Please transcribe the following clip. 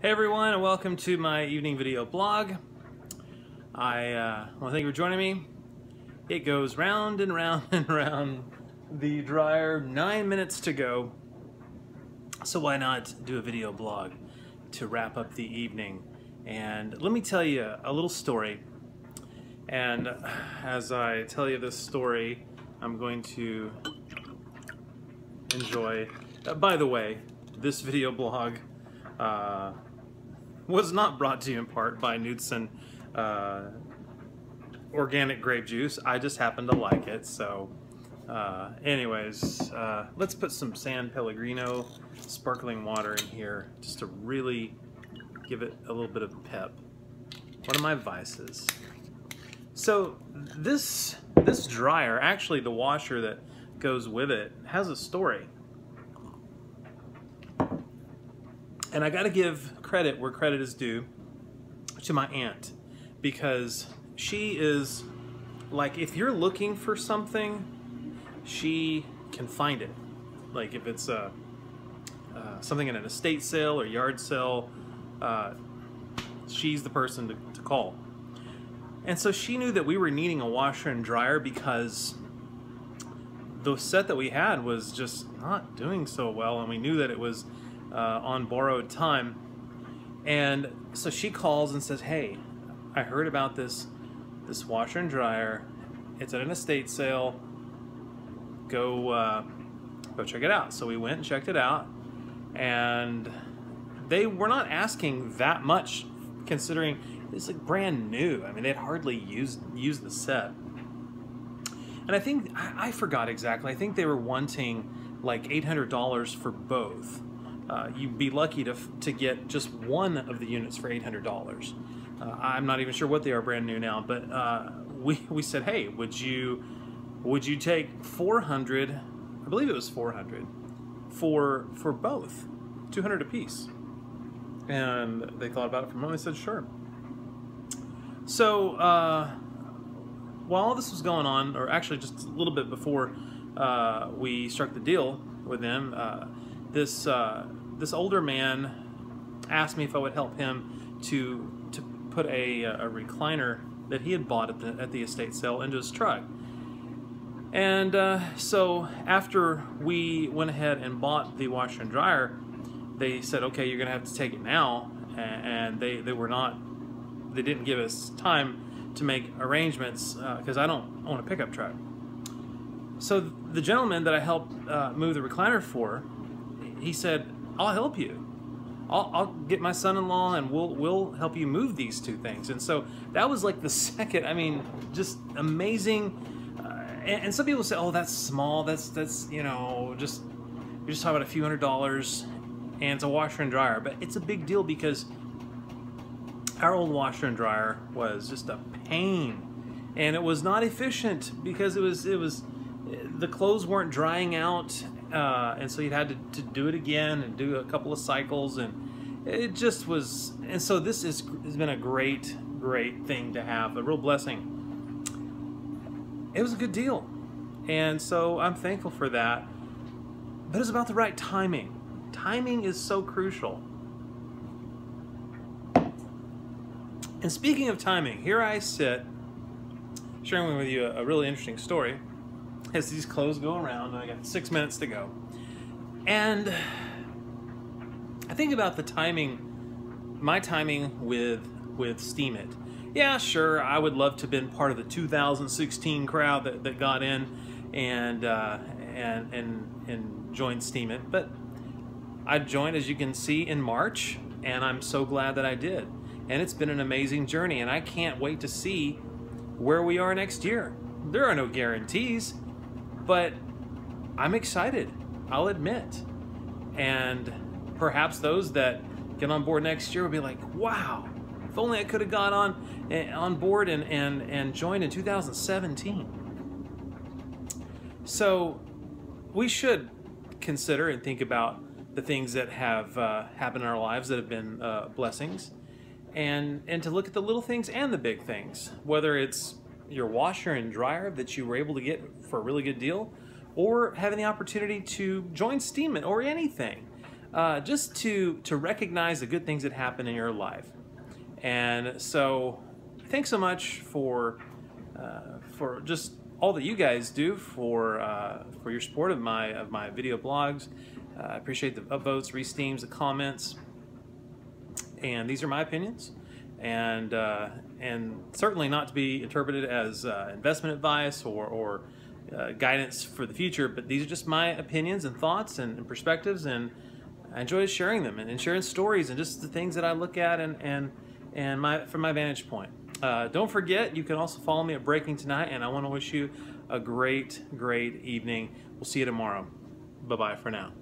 Hey everyone, and welcome to my evening video blog. I uh, want to thank you for joining me. It goes round and round and round the dryer, nine minutes to go. So why not do a video blog to wrap up the evening? And let me tell you a little story. And as I tell you this story, I'm going to enjoy. Uh, by the way, this video blog uh, was not brought to you in part by Knudsen uh, organic grape juice. I just happen to like it. So, uh, anyways, uh, let's put some San Pellegrino sparkling water in here just to really give it a little bit of pep. One of my vices. So this this dryer, actually the washer that goes with it, has a story. And I got to give credit where credit is due to my aunt because she is like if you're looking for something, she can find it. Like if it's uh, something in an estate sale or yard sale, uh, she's the person to, to call. And so she knew that we were needing a washer and dryer because the set that we had was just not doing so well, and we knew that it was uh, on borrowed time. And so she calls and says, "Hey, I heard about this this washer and dryer. It's at an estate sale. Go uh, go check it out." So we went and checked it out, and they were not asking that much, considering it's like brand new. I mean, they'd hardly used used the set. And I think I, I forgot exactly. I think they were wanting like eight hundred dollars for both uh, you'd be lucky to, to get just one of the units for $800. Uh, I'm not even sure what they are brand new now, but uh, we, we said, hey, would you would you take 400? I believe it was 400 for for both, 200 apiece. And they thought about it for a moment. They said, sure. So uh, while all this was going on, or actually just a little bit before uh, we struck the deal with them, uh, this uh, this older man asked me if I would help him to to put a, a recliner that he had bought at the at the estate sale into his truck. And uh, so after we went ahead and bought the washer and dryer, they said, "Okay, you're gonna have to take it now," and they they were not they didn't give us time to make arrangements because uh, I don't own a pickup truck. So the gentleman that I helped uh, move the recliner for, he said, I'll help you. I'll, I'll get my son-in-law and we'll we'll help you move these two things. And so that was like the second. I mean, just amazing. Uh, and, and, some people say, "Oh, that's small. That's that's you know just you're just talking about a few hundred dollars, and it's a washer and dryer." But it's a big deal because our old washer and dryer was just a pain, and it was not efficient because it was it was the clothes weren't drying out uh, and so you had to, to do it again and do a couple of cycles and it just was and so this is, has been a great great thing to have a real blessing. It was a good deal and so i'm thankful for that but it's about the right timing. Timing is so crucial. And speaking of timing here i sit sharing with you a, a really interesting story as these clothes go around, I got six minutes to go. And I think about the timing, my timing with with Steemit. Yeah, sure, I would love to have been part of the 2016 crowd that, that got in and uh, and and and joined Steemit, but I joined, as you can see, in March, and I'm so glad that I did. And it's been an amazing journey, and I can't wait to see where we are next year. There are no guarantees, but I'm excited, I'll admit. And perhaps those that get on board next year will be like, wow, if only I could have got on eh, on board and, and, and joined in 2017. So we should consider and think about the things that have uh, happened in our lives that have been uh, blessings and and to look at the little things and the big things whether it's your washer and dryer that you were able to get for a really good deal, or having the opportunity to join Steemit or anything. Uh, just to to recognize the good things that happen in your life. And so, thanks so much for uh, for just all that you guys do for uh, for your support of my of my video blogs. I appreciate the upvotes, resteams, the comments, and these are my opinions, and uh, and certainly not to be interpreted as uh, investment advice or or uh, guidance for the future. But these are just my opinions and thoughts and, and perspectives, and I enjoy sharing them and, and, sharing stories and just the things that I look at and and and my from my vantage point. Uh, don't forget, you can also follow me at Breaking Tonight, and I want to wish you a great, great evening. We'll see you tomorrow. Bye bye for now.